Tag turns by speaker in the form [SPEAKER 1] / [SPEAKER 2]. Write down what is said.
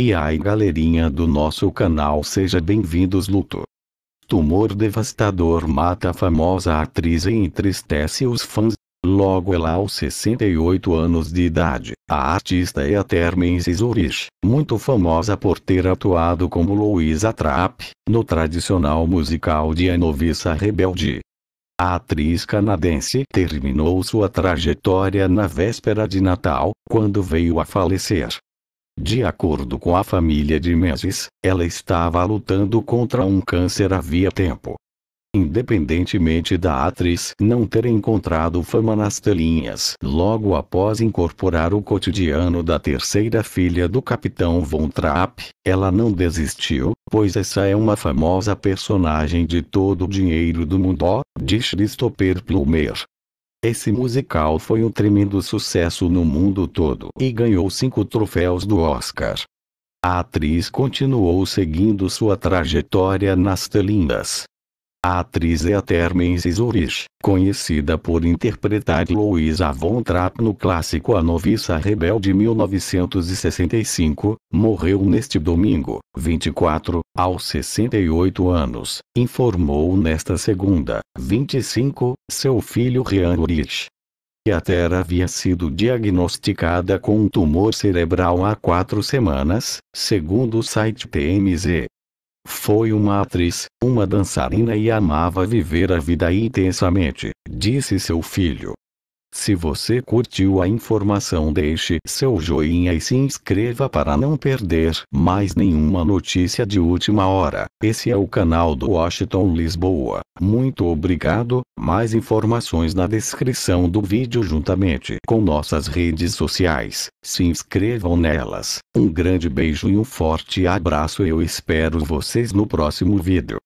[SPEAKER 1] E aí galerinha do nosso canal seja bem-vindos luto. Tumor devastador mata a famosa atriz e entristece os fãs. Logo ela aos 68 anos de idade, a artista é a Termensis Urich, muito famosa por ter atuado como Louisa Trapp, no tradicional musical de A Noviça Rebelde. A atriz canadense terminou sua trajetória na véspera de Natal, quando veio a falecer. De acordo com a família de Menzies, ela estava lutando contra um câncer havia tempo. Independentemente da atriz não ter encontrado fama nas telinhas logo após incorporar o cotidiano da terceira filha do capitão Von Trapp, ela não desistiu, pois essa é uma famosa personagem de todo o dinheiro do mundo, diz Christopher Plummer. Esse musical foi um tremendo sucesso no mundo todo e ganhou cinco troféus do Oscar. A atriz continuou seguindo sua trajetória nas telinhas, a atriz é a Termensis Urich, conhecida por interpretar Louisa Von Trapp no clássico A Noviça Rebelde 1965, morreu neste domingo, 24, aos 68 anos, informou nesta segunda, 25, seu filho Ryan Urich. A Ter havia sido diagnosticada com um tumor cerebral há quatro semanas, segundo o site TMZ. Foi uma atriz, uma dançarina e amava viver a vida intensamente, disse seu filho. Se você curtiu a informação deixe seu joinha e se inscreva para não perder mais nenhuma notícia de última hora. Esse é o canal do Washington Lisboa. Muito obrigado, mais informações na descrição do vídeo juntamente com nossas redes sociais. Se inscrevam nelas. Um grande beijo e um forte abraço eu espero vocês no próximo vídeo.